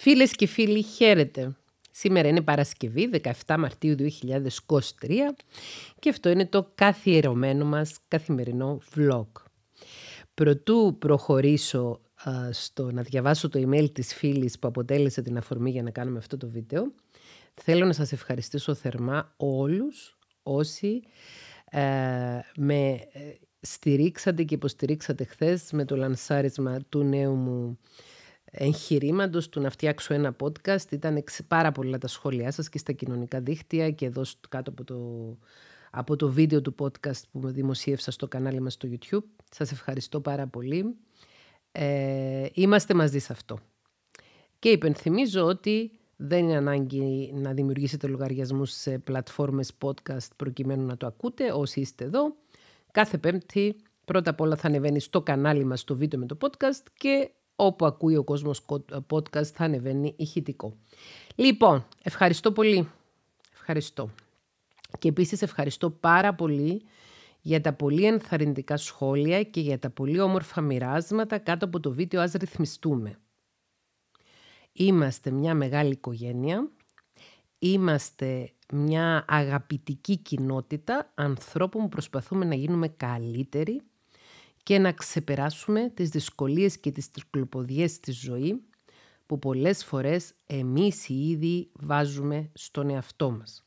Φίλες και φίλοι, χαίρετε. Σήμερα είναι Παρασκευή, 17 Μαρτίου 2023 και αυτό είναι το καθιερωμένο μας καθημερινό vlog. Προτού προχωρήσω στο να διαβάσω το email της φίλης που αποτέλεσε την αφορμή για να κάνουμε αυτό το βίντεο, θέλω να σας ευχαριστήσω θερμά όλους όσοι ε, με ε, στηρίξατε και υποστηρίξατε χθες με το λανσάρισμα του νέου μου εγχειρήματος του να φτιάξω ένα podcast. Ήταν πάρα πολλά τα σχόλιά σας και στα κοινωνικά δίκτυα και εδώ κάτω από το, από το βίντεο του podcast που με δημοσίευσα στο κανάλι μας στο YouTube. Σας ευχαριστώ πάρα πολύ. Ε, είμαστε μαζί σε αυτό. Και υπενθυμίζω ότι δεν είναι ανάγκη να δημιουργήσετε λογαριασμούς σε πλατφόρμες podcast προκειμένου να το ακούτε όσοι είστε εδώ. Κάθε πέμπτη πρώτα απ' όλα θα ανεβαίνει στο κανάλι μας το βίντεο με το podcast και όπου ακούει ο κόσμος podcast θα ανεβαίνει ηχητικό. Λοιπόν, ευχαριστώ πολύ. Ευχαριστώ. Και επίσης ευχαριστώ πάρα πολύ για τα πολύ ενθαρρυντικά σχόλια και για τα πολύ όμορφα μοιράσματα κάτω από το βίντεο «Ας ρυθμιστούμε». Είμαστε μια μεγάλη οικογένεια, είμαστε μια αγαπητική κοινότητα ανθρώπων που προσπαθούμε να γίνουμε καλύτεροι και να ξεπεράσουμε τις δυσκολίες και τις τρικλοποδιές της ζωή που πολλές φορές εμείς οι ίδιοι βάζουμε στον εαυτό μας.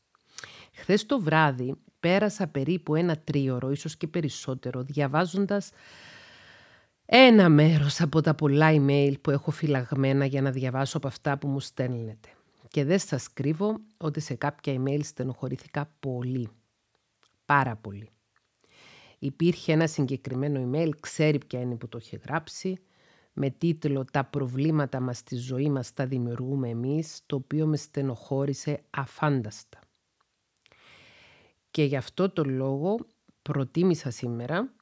Χθες το βράδυ πέρασα περίπου ένα τρίωρο, ίσως και περισσότερο, διαβάζοντας ένα μέρος από τα πολλά email που έχω φυλαγμένα για να διαβάσω από αυτά που μου στέλνετε. Και δεν σας κρύβω ότι σε κάποια email στενοχωρήθηκα πολύ. Πάρα πολύ. Υπήρχε ένα συγκεκριμένο email, ξέρει ποια είναι που το έχει γράψει, με τίτλο «Τα προβλήματα μας στη ζωή μας τα δημιουργούμε εμείς», το οποίο με στενοχώρησε αφάνταστα. Και γι' αυτό το λόγο προτίμησα σήμερα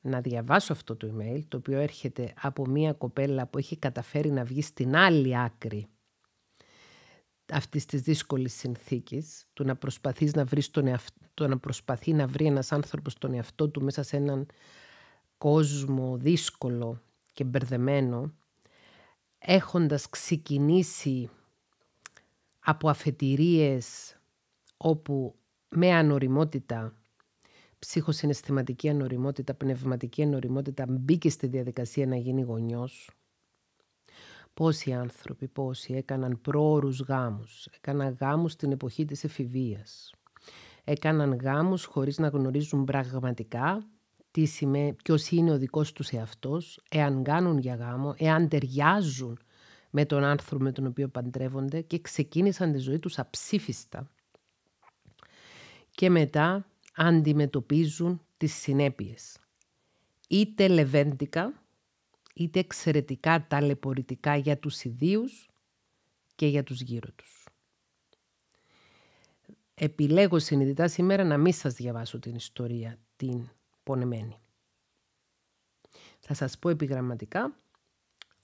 να διαβάσω αυτό το email, το οποίο έρχεται από μία κοπέλα που έχει καταφέρει να βγει στην άλλη άκρη αυτής της δύσκολης συνθήκης, του να προσπαθείς να βρεις τον το να προσπαθεί να βρει ένας άνθρωπος τον εαυτό του μέσα σε έναν κόσμο δύσκολο και μπερδεμένο, έχοντας ξεκινήσει από αφετηρίες όπου με ανοριμότητα, ψυχοσυναισθηματική ανοριμότητα, πνευματική ανοριμότητα μπήκε στη διαδικασία να γίνει γονιός, Πόσοι άνθρωποι, πόσοι έκαναν πρόωρους γάμους, έκαναν γάμους στην εποχή της εφηβείας. Έκαναν γάμους χωρίς να γνωρίζουν πραγματικά τι σημαίνει, ποιος είναι ο δικός τους εαυτός, εάν κάνουν για γάμο, εάν ταιριάζουν με τον άνθρωπο με τον οποίο παντρεύονται και ξεκίνησαν τη ζωή τους αψήφιστα. Και μετά αντιμετωπίζουν τις συνέπειες. Είτε λεβέντικα, είτε εξαιρετικά ταλαιπωρητικά για τους ιδίους και για τους γύρω τους. Επιλέγω συνειδητά σήμερα να μην σας διαβάσω την ιστορία, την πονεμένη. Θα σας πω επιγραμματικά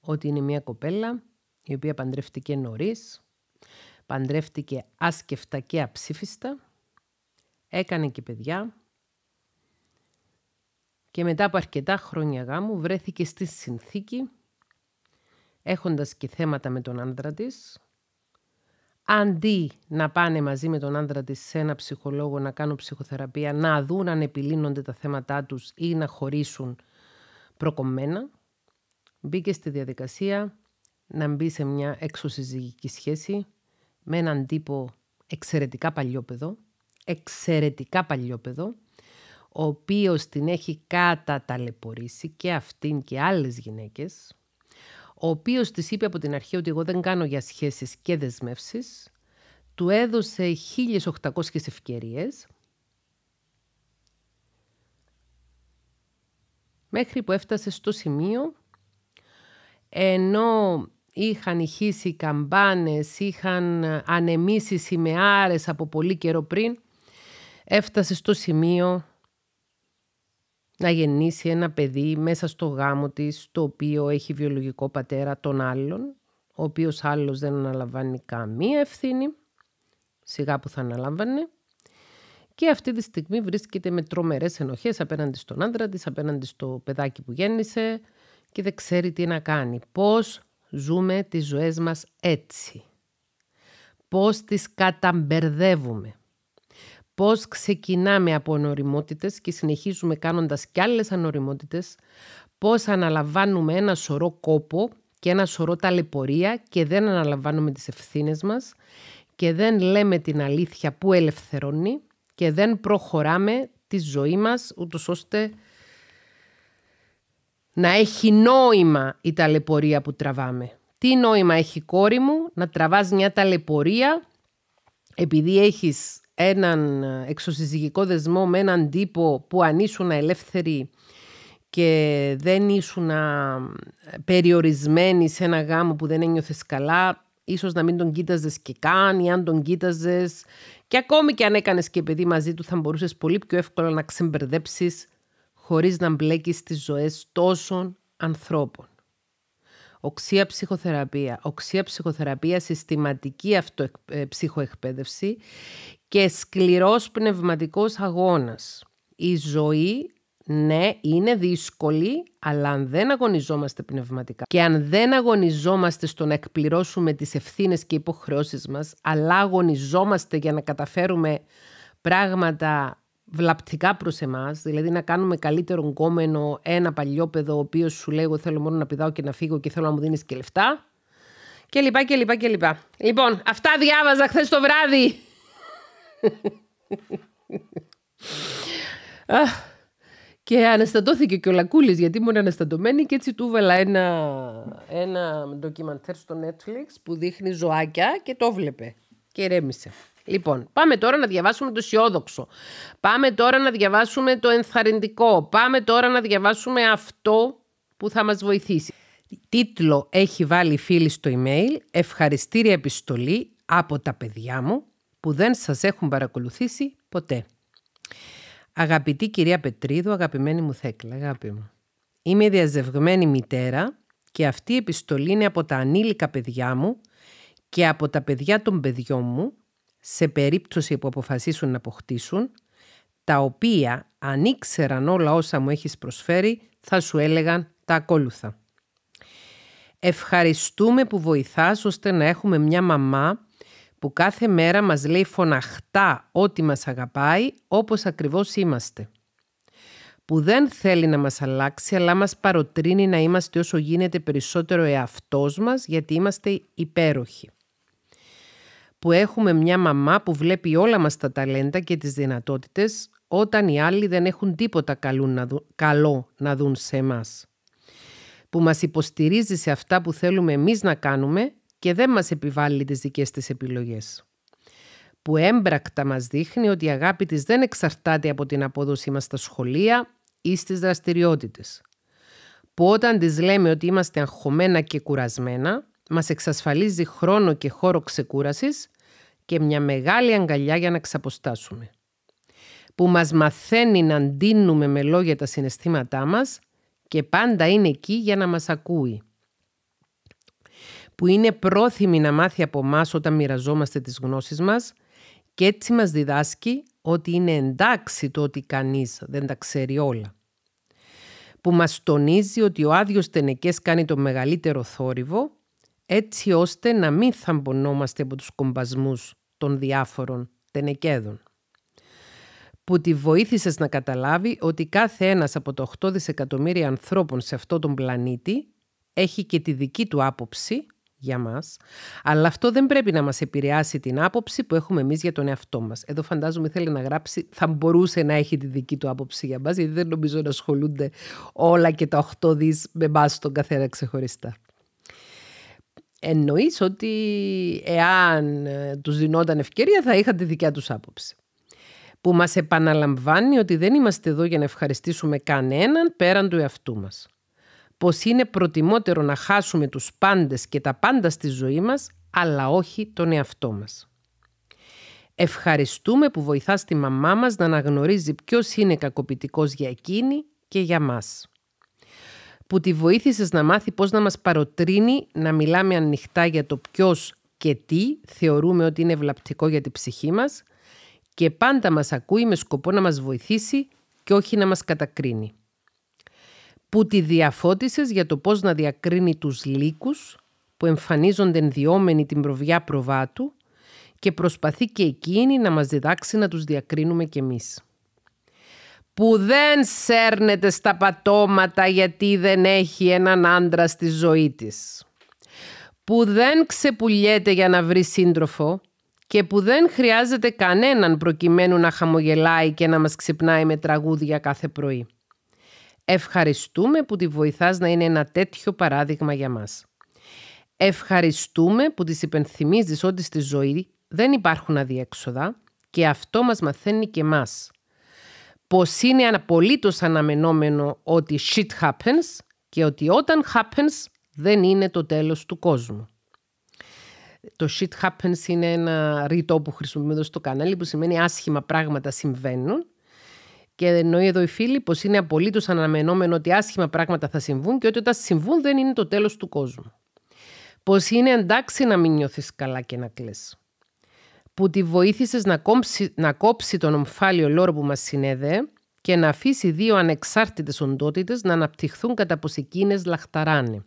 ότι είναι μια κοπέλα η οποία παντρεύτηκε νωρίς, παντρεύτηκε άσκεφτα και αψήφιστα, έκανε και παιδιά, και μετά από αρκετά χρόνια γάμου βρέθηκε στη συνθήκη έχοντας και θέματα με τον άντρα της. Αντί να πάνε μαζί με τον άντρα της σε ένα ψυχολόγο να κάνουν ψυχοθεραπεία να δουν αν επιλύνονται τα θέματά τους ή να χωρίσουν προκομμένα μπήκε στη διαδικασία να μπει σε μια εξωσυζυγική σχέση με έναν τύπο εξαιρετικά παλιόπεδο εξαιρετικά παλιόπεδο ο οποίος την έχει καταταλαιπωρήσει και αυτήν και άλλες γυναίκες, ο οποίος της είπε από την αρχή ότι εγώ δεν κάνω για σχέσεις και δεσμεύσεις, του έδωσε 1800 ευκαιρίες, μέχρι που έφτασε στο σημείο, ενώ είχαν ηχήσει καμπάνες, είχαν ανεμίσει σημεάρες από πολύ καιρό πριν, έφτασε στο σημείο να γεννήσει ένα παιδί μέσα στο γάμο της, το οποίο έχει βιολογικό πατέρα των άλλων, ο οποίος άλλος δεν αναλαμβάνει καμία ευθύνη, σιγά που θα αναλάμβανε, και αυτή τη στιγμή βρίσκεται με τρομερές ενοχές απέναντι στον άντρα της, απέναντι στο παιδάκι που γέννησε και δεν ξέρει τι να κάνει. Πώς ζούμε τις ζωές μας έτσι; Πώς τις καταμπερδεύουμε; Πώς ξεκινάμε από ανοριμότητες και συνεχίζουμε κάνοντας κι άλλες ανοριμότητες. Πώς αναλαμβάνουμε ένα σωρό κόπο και ένα σωρό ταλαιπωρία και δεν αναλαμβάνουμε τις ευθύνες μας και δεν λέμε την αλήθεια που ελευθερώνει και δεν προχωράμε τη ζωή μας ούτως ώστε να έχει νόημα η ταλαιπωρία που τραβάμε. Τι νόημα έχει κόρη μου να τραβάς μια ταλαιπωρία επειδή έχεις έναν εξωσυζυγικό δεσμό με έναν τύπο που αν ήσουν ελεύθεροι και δεν ήσουν περιορισμένοι σε ένα γάμο που δεν ένιωθες καλά, ίσως να μην τον κοίταζες και καν ή αν τον κοίταζες και ακόμη και αν έκανες και παιδί μαζί του θα μπορούσες πολύ πιο εύκολα να ξεμπερδέψεις χωρίς να μπλέκεις τις ζωές τόσων ανθρώπων. Οξία ψυχοθεραπεία, οξία ψυχοθεραπεία, συστηματική αυτοψυχοεκπαίδευση και σκληρός πνευματικός αγώνας. Η ζωή, ναι, είναι δύσκολη, αλλά αν δεν αγωνιζόμαστε πνευματικά και αν δεν αγωνιζόμαστε στο να εκπληρώσουμε τις ευθύνες και υποχρεώσεις μας, αλλά αγωνιζόμαστε για να καταφέρουμε πράγματα βλαπτικά προς εμάς, δηλαδή να κάνουμε καλύτερο γκόμενο ένα παλιόπαιδο ο οποίος σου λέει εγώ θέλω μόνο να πηδάω και να φύγω και θέλω να μου δίνεις και λεφτά και λοιπά και λοιπά και λοιπά. Λοιπόν, αυτά διάβαζα χθες το βράδυ. και αναστατώθηκε και ο Λακούλης γιατί ήμουν αναστατωμένη και έτσι του έβαλα ένα, ένα ντοκιμαντέρ στο Netflix που δείχνει ζωάκια και το βλέπε και ρέμισε. Λοιπόν, πάμε τώρα να διαβάσουμε το αισιόδοξο. Πάμε τώρα να διαβάσουμε το ενθαρρυντικό. Πάμε τώρα να διαβάσουμε αυτό που θα μας βοηθήσει. Τίτλο έχει βάλει φίλη στο email «Ευχαριστήρια επιστολή από τα παιδιά μου που δεν σας έχουν παρακολουθήσει ποτέ». Αγαπητή κυρία Πετρίδου, αγαπημένη μου Θέκλα, αγάπη μου. Είμαι διαζευγμένη μητέρα και αυτή η επιστολή είναι από τα ανήλικα παιδιά μου και από τα παιδιά των παιδιών μου σε περίπτωση που αποφασίσουν να αποκτήσουν, τα οποία αν ήξεραν όλα όσα μου έχεις προσφέρει, θα σου έλεγαν τα ακόλουθα. Ευχαριστούμε που βοηθάς ώστε να έχουμε μια μαμά που κάθε μέρα μας λέει φωναχτά ότι μας αγαπάει όπως ακριβώς είμαστε. Που δεν θέλει να μας αλλάξει αλλά μας παροτρύνει να είμαστε όσο γίνεται περισσότερο εαυτός μας γιατί είμαστε υπέροχοι που έχουμε μια μαμά που βλέπει όλα μας τα ταλέντα και τις δυνατότητες όταν οι άλλοι δεν έχουν τίποτα καλό να δουν σε εμάς. Που μας υποστηρίζει σε αυτά που θέλουμε εμείς να κάνουμε και δεν μας επιβάλλει τις δικές της επιλογές. Που έμπρακτα μας δείχνει ότι η αγάπη της δεν εξαρτάται από την απόδοσή μας στα σχολεία ή στις δραστηριότητες. Που όταν της λέμε ότι είμαστε αγχωμένα και κουρασμένα, μας εξασφαλίζει χρόνο και χώρο ξεκούρασης και μια μεγάλη αγκαλιά για να ξαποστάσουμε. Που μας μαθαίνει να ντύνουμε με λόγια τα συναισθήματά μας και πάντα είναι εκεί για να μας ακούει. Που είναι πρόθυμη να μάθει από μας όταν μοιραζόμαστε τις γνώσεις μας και έτσι μας διδάσκει ότι είναι εντάξει το ότι κανείς δεν τα ξέρει όλα. Που μας τονίζει ότι ο άδειος τενεκές κάνει το μεγαλύτερο θόρυβο έτσι ώστε να μην θαμπονόμαστε από τους κομπασμούς των διάφορων τενεκέδων. Που τη βοήθησες να καταλάβει ότι κάθε ένας από το 8 δισεκατομμύρια ανθρώπων σε αυτό τον πλανήτη έχει και τη δική του άποψη για μας, αλλά αυτό δεν πρέπει να μας επηρεάσει την άποψη που έχουμε εμείς για τον εαυτό μας. Εδώ φαντάζομαι θέλει να γράψει, θα μπορούσε να έχει τη δική του άποψη για μας, γιατί δεν νομίζω να ασχολούνται όλα και τα 8 δις με εμάς τον καθένα ξεχωριστά εννοείς ότι εάν ε, τους δινόταν ευκαιρία θα είχαν τη δικιά τους άποψη. Που μας επαναλαμβάνει ότι δεν είμαστε εδώ για να ευχαριστήσουμε κανέναν πέραν του εαυτού μας. Πως είναι προτιμότερο να χάσουμε τους πάντες και τα πάντα στη ζωή μας, αλλά όχι τον εαυτό μας. Ευχαριστούμε που βοηθάς τη μαμά μας να αναγνωρίζει ποιος είναι κακοποιητικός για εκείνη και για μας που τη βοήθησες να μάθει πώς να μας παροτρύνει να μιλάμε ανοιχτά για το ποιος και τι θεωρούμε ότι είναι βλαπτικό για την ψυχή μας και πάντα μας ακούει με σκοπό να μας βοηθήσει και όχι να μας κατακρίνει. Που τη διαφώτισες για το πώς να διακρίνει τους λύκους που εμφανίζονται ενδιόμενοι την προβιά προβάτου και προσπαθεί και εκείνη να μας διδάξει να τους διακρίνουμε κι εμείς. Που δεν σέρνεται στα πατώματα γιατί δεν έχει έναν άντρα στη ζωή της. Που δεν ξεπουλιέται για να βρει σύντροφο και που δεν χρειάζεται κανέναν προκειμένου να χαμογελάει και να μας ξυπνάει με τραγούδια κάθε πρωί. Ευχαριστούμε που τη βοηθάς να είναι ένα τέτοιο παράδειγμα για μας. Ευχαριστούμε που της υπενθυμίζεις ότι στη ζωή δεν υπάρχουν αδιέξοδα και αυτό μας μαθαίνει και μας. Πως είναι απολύτως αναμενόμενο ότι shit happens και ότι όταν happens δεν είναι το τέλος του κόσμου. Το shit happens είναι ένα ρητό που χρησιμοποιούμε εδώ στο κανάλι που σημαίνει άσχημα πράγματα συμβαίνουν και εννοεί εδώ η φίλη πως είναι απολύτως αναμενόμενο ότι άσχημα πράγματα θα συμβούν και ότι όταν συμβούν δεν είναι το τέλος του κόσμου. Πως είναι εντάξει να μην νιώθεις καλά και να κλαις. Που τη βοήθησες να κόψει, να κόψει τον ομφάλιο λόρο που μας συνέδεε και να αφήσει δύο ανεξάρτητες οντότητες να αναπτυχθούν κατά πως εκείνες λαχταράνε.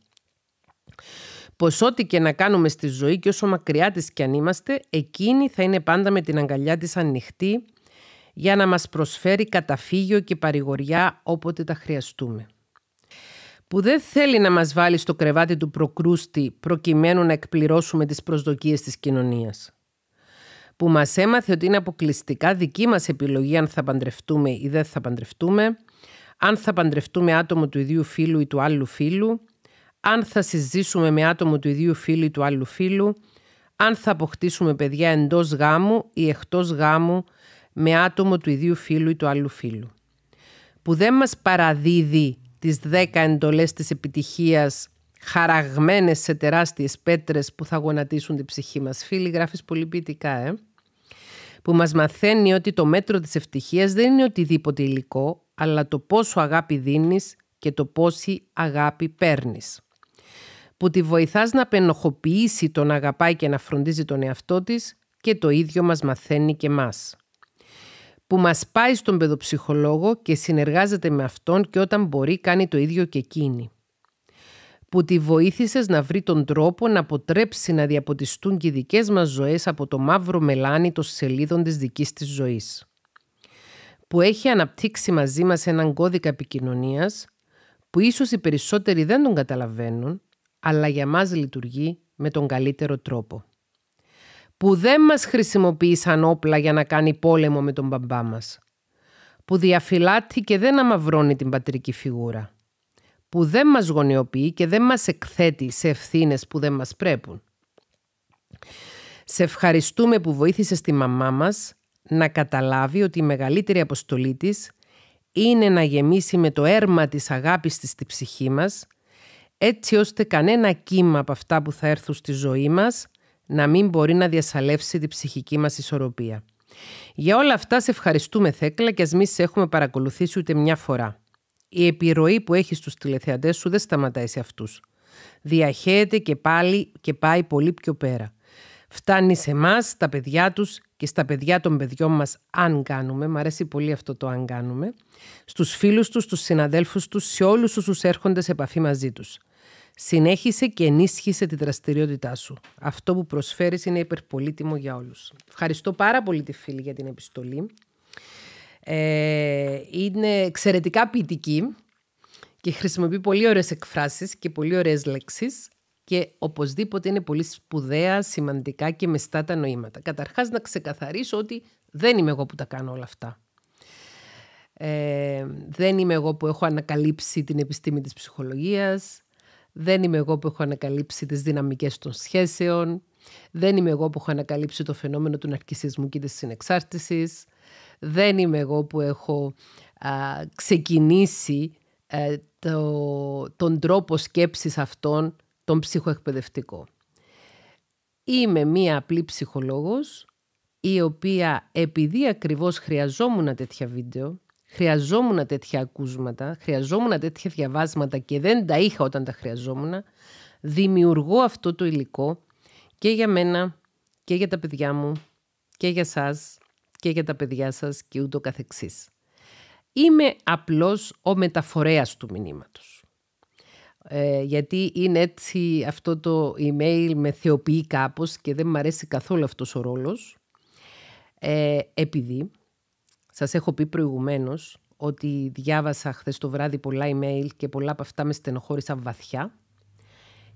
Πως ό,τι και να κάνουμε στη ζωή και όσο μακριά της κι αν είμαστε, εκείνη θα είναι πάντα με την αγκαλιά της ανοιχτή για να μας προσφέρει καταφύγιο και παρηγοριά όποτε τα χρειαστούμε. Που δεν θέλει να μας βάλει στο κρεβάτι του προκρούστη προκειμένου να εκπληρώσουμε τις προσδοκίες της κοινωνίας. Που μας έμαθε ότι είναι αποκλειστικά δική μας επιλογή αν θα παντρευτούμε ή δεν θα παντρευτούμε, αν θα παντρευτούμε άτομο του ίδιου φίλου ή του άλλου φίλου, αν θα συζήσουμε με άτομο του ίδιου φίλου ή του άλλου φίλου, αν θα αποκτήσουμε παιδιά εντός γάμου ή εκτός γάμου με άτομο του ίδιου φίλου ή του άλλου φίλου. Που δεν μας παραδίδει τις δέκα εντολές της επιτυχίας χαραγμένες σε τεράστιες πέτρες που θα γονατίσουν την ψυχή μας. Φίλοι, γράφεις πολύ ποιητικά, ε; Που μας μαθαίνει ότι το μέτρο της ευτυχίας δεν είναι οτιδήποτε υλικό, αλλά το πόσο αγάπη δίνεις και το πόση αγάπη παίρνεις. Που τη βοηθάς να πενοχοποιήσει τον αγαπάει και να φροντίζει τον εαυτό της και το ίδιο μας μαθαίνει και μας που μας πάει στον παιδοψυχολόγο και συνεργάζεται με αυτόν και όταν μπορεί κάνει το ίδιο και εκείνη. Που τη βοήθησες να βρει τον τρόπο να αποτρέψει να διαποτιστούν και οι δικές μας ζωές από το μαύρο μελάνι των σελίδων της δικής της ζωής. Που έχει αναπτύξει μαζί μας έναν κώδικα επικοινωνίας που ίσως οι περισσότεροι δεν τον καταλαβαίνουν, αλλά για μας λειτουργεί με τον καλύτερο τρόπο. Που δεν μας χρησιμοποιεί σαν όπλα για να κάνει πόλεμο με τον μπαμπά μας, που διαφυλάττει και δεν αμαυρώνει την πατρική φιγούρα, που δεν μας γονιοποιεί και δεν μας εκθέτει σε ευθύνες που δεν μας πρέπουν. Σε ευχαριστούμε που βοήθησες τη μαμά μας να καταλάβει ότι η μεγαλύτερη αποστολή της είναι να γεμίσει με το έρμα της αγάπης της στη ψυχή μας, έτσι ώστε κανένα κύμα από αυτά που θα έρθουν στη ζωή μας να μην μπορεί να διασαλεύσει την ψυχική μας ισορροπία. Για όλα αυτά σε ευχαριστούμε Θέκλα και ας μη σε έχουμε παρακολουθήσει ούτε μια φορά. Η επιρροή που έχεις στους τηλεθεατές σου δεν σταματάει σε αυτούς. Διαχέεται και πάλι και πάει πολύ πιο πέρα. Φτάνει σε εμάς, τα παιδιά τους και στα παιδιά των παιδιών μας αν κάνουμε, μ' αρέσει πολύ αυτό το αν κάνουμε, στους φίλους τους, στους συναδέλφους τους, σε όλους όσους έρχονται σε επαφή μαζί τους. Συνέχισε και ενίσχυσε τη δραστηριότητά σου. Αυτό που προσφέρεις είναι υπερπολίτιμο για όλους. Ευχαριστώ πάρα πολύ τη φίλη για την επιστολή. Ε, είναι εξαιρετικά ποιητική και χρησιμοποιεί πολύ ωραίες εκφράσεις και πολύ ωραίες λέξεις και οπωσδήποτε είναι πολύ σπουδαία, σημαντικά και μεστά τα νοήματα. Καταρχάς να ξεκαθαρίσω ότι δεν είμαι εγώ που τα κάνω όλα αυτά. Ε, δεν είμαι εγώ που έχω ανακαλύψει την επιστήμη της ψυχολογίας, δεν είμαι εγώ που έχω ανακαλύψει τις δυναμικές των σχέσεων. Δεν είμαι εγώ που έχω ανακαλύψει το φαινόμενο του ναρκισισμού και της συνεξάρτησης. Δεν είμαι εγώ που έχω ξεκινήσει ε, το, τον τρόπο σκέψης αυτών, τον ψυχοεκπαιδευτικό. Είμαι μία απλή ψυχολόγος, η οποία επειδή ακριβώς χρειαζόμουν τέτοια βίντεο, χρειαζόμουν τέτοια ακούσματα, χρειαζόμουν τέτοια διαβάσματα και δεν τα είχα όταν τα χρειαζόμουν, δημιουργώ αυτό το υλικό και για μένα και για τα παιδιά μου και για σας και για τα παιδιά σας και ούτω καθεξής. Είμαι απλώς ο μεταφορέας του μηνύματος. ε, γιατί είναι έτσι αυτό το email με θεοποιεί κάπως και δεν μου αρέσει καθόλου αυτός ο ρόλος. Ε, επειδή σας έχω πει προηγουμένως ότι διάβασα χθες το βράδυ πολλά email και πολλά από αυτά με στενοχώρησαν βαθιά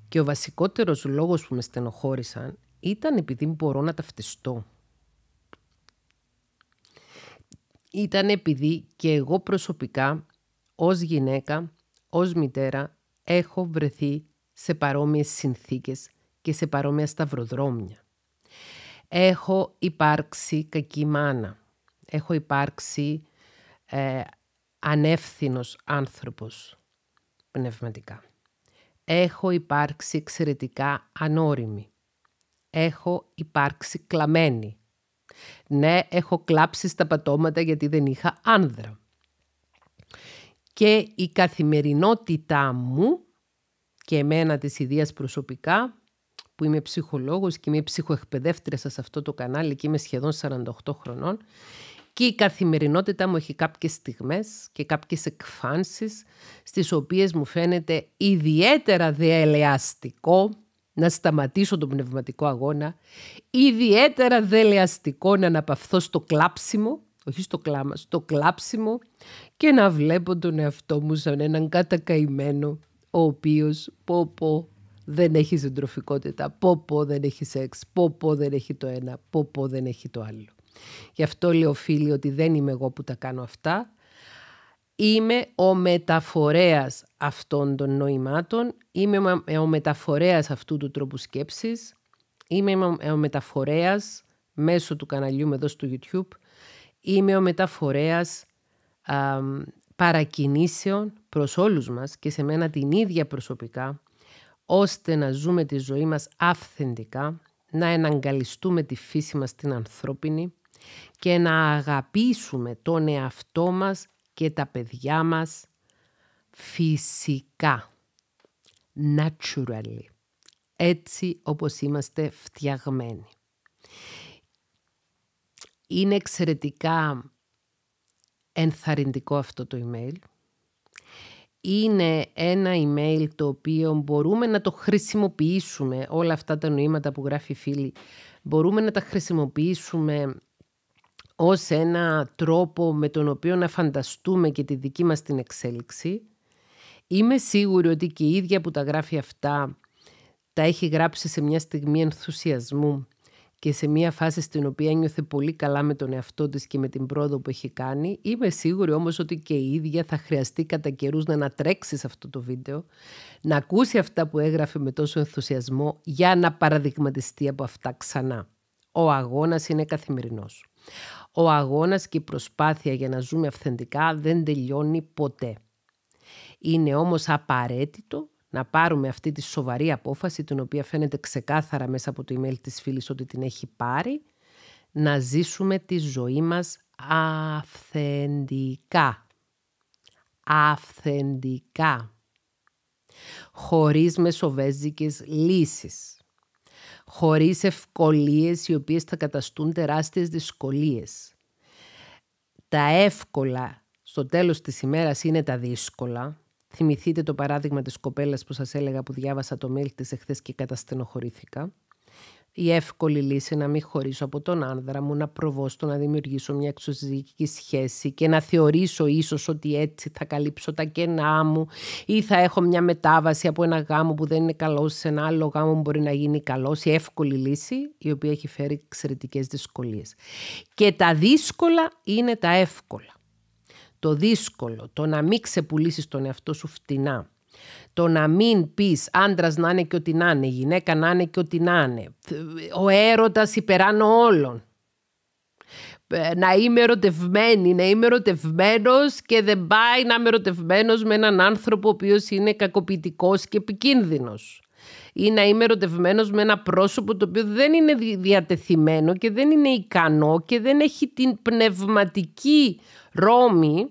και ο βασικότερος λόγος που με στενοχώρησαν ήταν επειδή μπορώ να ταυτιστώ. Ήταν επειδή και εγώ προσωπικά ως γυναίκα, ως μητέρα έχω βρεθεί σε παρόμοιες συνθήκες και σε παρόμοια σταυροδρόμια. Έχω υπάρξει κακή μάνα. Έχω υπάρξει ε, ανεύθυνος άνθρωπος πνευματικά. Έχω υπάρξει εξαιρετικά ανώριμη. Έχω υπάρξει κλαμμένη. Ναι, έχω κλάψει στα πατώματα γιατί δεν είχα άνδρα. Και η καθημερινότητά μου και εμένα της ιδίας προσωπικά που είμαι ψυχολόγος και είμαι ψυχοεκπαιδεύτρια σε αυτό το κανάλι και είμαι σχεδόν 48 χρονών και η καθημερινότητα μου έχει κάποιες στιγμές και κάποιες εκφάνσεις στις οποίες μου φαίνεται ιδιαίτερα δελεαστικό να σταματήσω τον πνευματικό αγώνα, ιδιαίτερα δελεαστικό να αναπαυθώ στο κλάψιμο όχι στο κλάμα, στο κλάψιμο και να βλέπω τον εαυτό μου σαν έναν κατακαημένο ο οποίος πω πω δεν έχει συντροφικότητα, πω πω δεν έχει σεξ, πω πω δεν έχει το ένα, πω πω δεν έχει το άλλο. Γι' αυτό λέω φίλοι ότι δεν είμαι εγώ που τα κάνω αυτά. Είμαι ο μεταφορέας αυτών των νοημάτων, είμαι ο μεταφορέας αυτού του τρόπου σκέψης, είμαι ο μεταφορέας μέσω του καναλιού με εδώ στο YouTube. Είμαι ο μεταφορέας α, παρακινήσεων προς όλους μας και σε μένα την ίδια προσωπικά, ώστε να ζούμε τη ζωή μας αυθεντικά, να εναγκαλιστούμε τη φύση μας την ανθρώπινη και να αγαπήσουμε τον εαυτό μας και τα παιδιά μας φυσικά, naturally, έτσι όπως είμαστε φτιαγμένοι. Είναι εξαιρετικά ενθαρρυντικό αυτό το email. Είναι ένα email το οποίο μπορούμε να το χρησιμοποιήσουμε, όλα αυτά τα νοήματα που γράφει η φίλη, μπορούμε να τα χρησιμοποιήσουμε ως ένα τρόπο με τον οποίο να φανταστούμε και τη δική μας την εξέλιξη. Είμαι σίγουρη ότι και η ίδια που τα γράφει αυτά τα έχει γράψει σε μια στιγμή ενθουσιασμού και σε μια φάση στην οποία νιώθε πολύ καλά με τον εαυτό της και με την πρόοδο που έχει κάνει. Είμαι σίγουρη όμως ότι και η ίδια θα χρειαστεί κατά καιρούς να ανατρέξει σε αυτό το βίντεο, να ακούσει αυτά που έγραφε με τόσο ενθουσιασμό για να παραδειγματιστεί από αυτά ξανά. Ο αγώνας είναι καθημερινός. Ο αγώνας και η προσπάθεια για να ζούμε αυθεντικά δεν τελειώνει ποτέ. Είναι όμως απαραίτητο να πάρουμε αυτή τη σοβαρή απόφαση, την οποία φαίνεται ξεκάθαρα μέσα από το email της φίλης ότι την έχει πάρει, να ζήσουμε τη ζωή μας αυθεντικά. Αυθεντικά. Χωρίς μεσοβέζικες λύσεις. Χωρίς ευκολίες οι οποίες θα καταστούν τεράστιες δυσκολίες. Τα εύκολα στο τέλος της ημέρας είναι τα δύσκολα Θυμηθείτε το παράδειγμα της κοπέλας που σας έλεγα που διάβασα το mail της εχθές και καταστενοχωρήθηκα. Η εύκολη λύση να μην χωρίσω από τον άνδρα μου, να προβώ στο να δημιουργήσω μια εξωσυζυγική σχέση και να θεωρήσω ίσως ότι έτσι θα καλύψω τα κενά μου ή θα έχω μια μετάβαση από ένα γάμο που δεν είναι καλό σε ένα άλλο γάμο που μπορεί να γίνει καλός. Η εύκολη λύση η οποία έχει φέρει εξαιρετικές δυσκολίες. Και τα δύσκολα είναι τα εύκολα το δύσκολο, το να μην ξεπουλήσεις τον εαυτό σου φτηνά, το να μην πεις άντρας να είναι και ό,τι να είναι, γυναίκα να είναι και ό,τι να είναι, ο έρωτας υπεράνω όλων. Ε, να είμαι ερωτευμένη, να είμαι ερωτευμένος και δεν πάει να είμαι ερωτευμένος με έναν άνθρωπο ο οποίος είναι κακοποιητικός και επικίνδυνος ή να είμαι ερωτευμένος με ένα πρόσωπο το οποίο δεν είναι διατεθειμένο και δεν είναι ικανό και δεν έχει την πνευματική ρόμη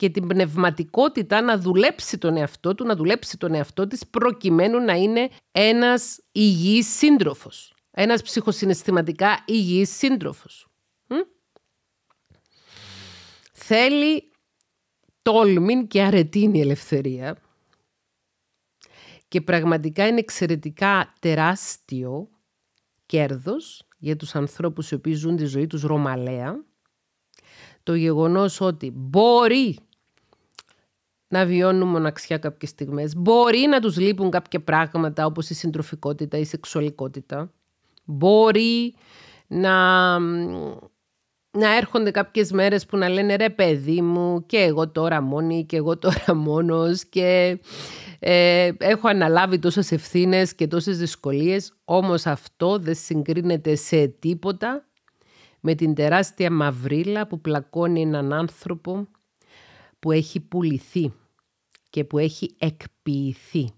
και την πνευματικότητα να δουλέψει τον εαυτό του, να δουλέψει τον εαυτό της προκειμένου να είναι ένας υγιής σύντροφος. Ένας ψυχοσυναισθηματικά υγιής σύντροφος. Θέλει τόλμη και αρετήνη ελευθερία και πραγματικά είναι εξαιρετικά τεράστιο κέρδος για τους ανθρώπους οι οποίοι ζουν τη ζωή τους ρωμαλαία το γεγονός ότι μπορεί να βιώνουν μοναξιά κάποιες στιγμές, μπορεί να τους λείπουν κάποια πράγματα όπως η συντροφικότητα, η σεξουαλικότητα, μπορεί να, να έρχονται κάποιες μέρες που να λένε ρε παιδί μου και εγώ τώρα μόνη και εγώ τώρα μόνος και ε, έχω αναλάβει τόσες ευθύνες και τόσες δυσκολίες όμως αυτό δεν συγκρίνεται σε τίποτα με την τεράστια μαυρίλα που πλακώνει έναν άνθρωπο που έχει πουληθεί και που έχει εκποιηθεί.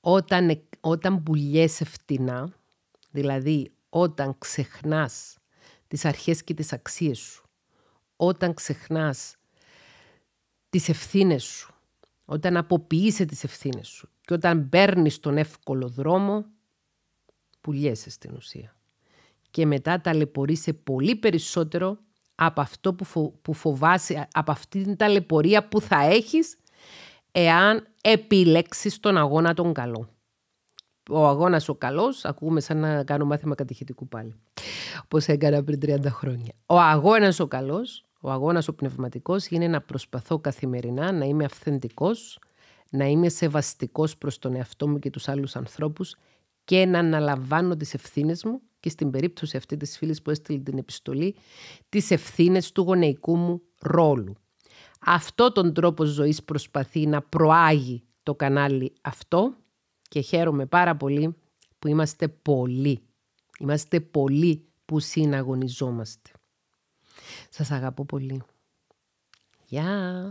Όταν, όταν πουλιέσαι φτηνά, δηλαδή όταν ξεχνάς τις αρχές και τις αξίες σου, όταν ξεχνάς τις ευθύνες σου, όταν αποποιείσαι τις ευθύνες σου και όταν παίρνεις τον εύκολο δρόμο, πουλιέσαι στην ουσία. Και μετά ταλαιπωρείσαι πολύ περισσότερο από αυτό που, φο, που φοβάσαι, από αυτή την ταλαιπωρία που θα έχεις εάν επιλέξεις τον αγώνα τον καλό. Ο αγώνας ο καλός, ακούμε σαν να κάνω μάθημα κατηχητικού πάλι, όπως έκανα πριν 30 χρόνια. Ο αγώνας ο καλός, ο αγώνας ο πνευματικός είναι να προσπαθώ καθημερινά να είμαι αυθεντικός, να είμαι σεβαστικός προς τον εαυτό μου και τους άλλους ανθρώπους και να αναλαμβάνω τις ευθύνες μου και στην περίπτωση αυτή της φίλης που έστειλε την επιστολή, τις ευθύνες του γονεϊκού μου ρόλου. Αυτό τον τρόπο ζωής προσπαθεί να προάγει το κανάλι αυτό και χαίρομαι πάρα πολύ που είμαστε πολλοί. Είμαστε πολλοί που συναγωνιζόμαστε. Σας αγαπώ πολύ. Γεια!